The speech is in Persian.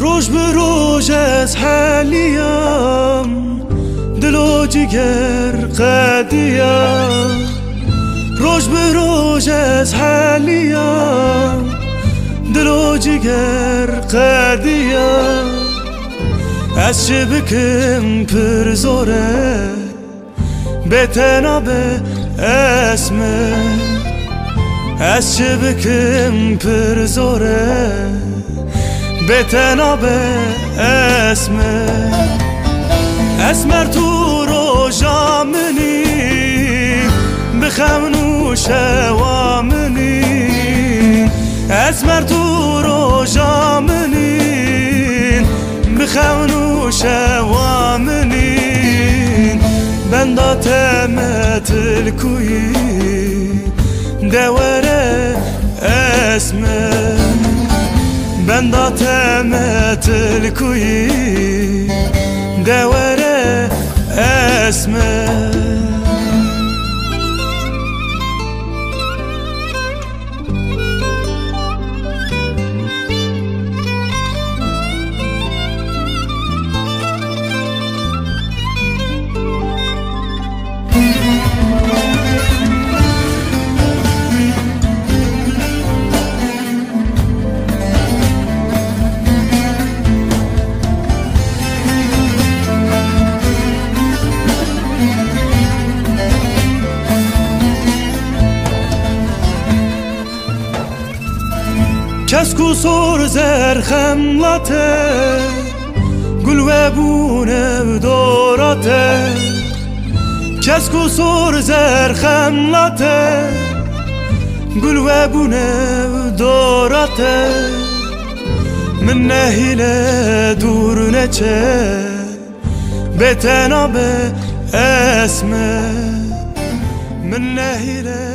روش به روش از حلیم. دل و جگر قدیم. روش به از حلیم. دل و جگر قدیم. از چه بکم پر زوره به تنابه اسمه. از چه بکم پر زوره به تنابه اسمه اسمر تو رو جامنی بخم نوشه وامنی. اسمر تو رو جامنی بخم نوشه وامنی. بنداتمت الكوي دوره اسمه خندا تمتل کوی دوره اسمه کس کو سور زر خملاته گل و بونه دوراته کس کو سور زر خملاته گل و بونه دوراته من نهیل دور نچه به تناب اسمه من نهیل